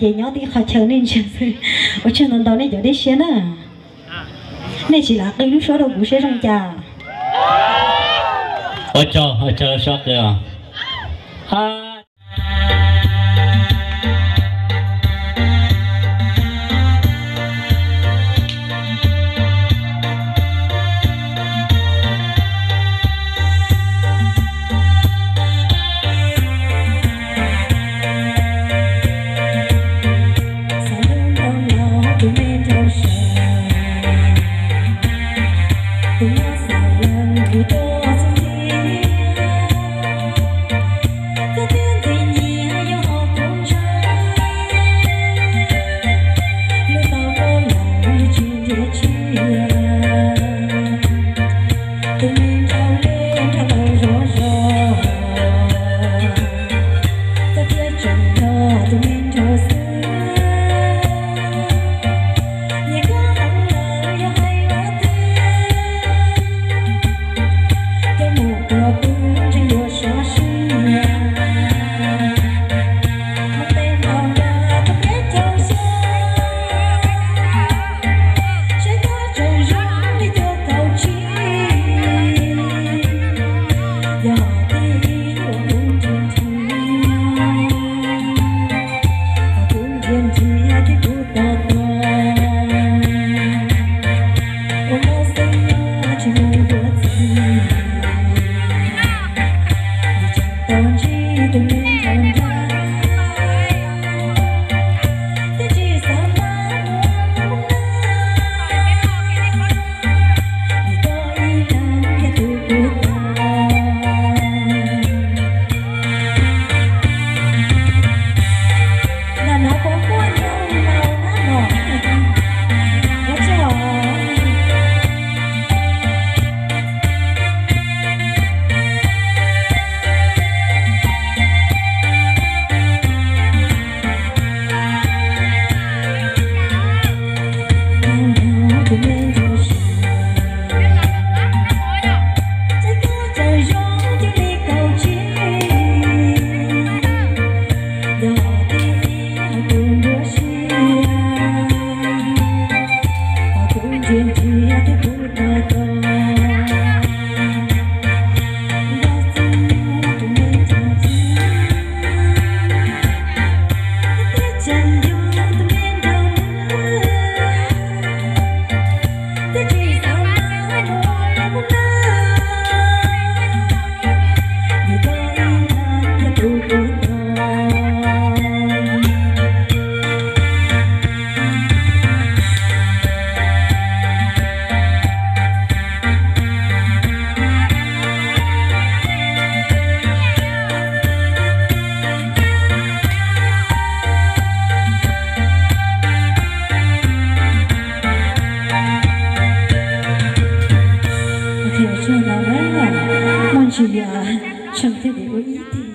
chị nhớ thì khó chờ nên chờ rồi ở trên nó đó này giờ đi xe nữa này chỉ là cái lúc số đầu cũng sẽ trong trà ở chờ ở chờ shop kìa. Ha happy. Thank you. 主啊，上帝的唯一的。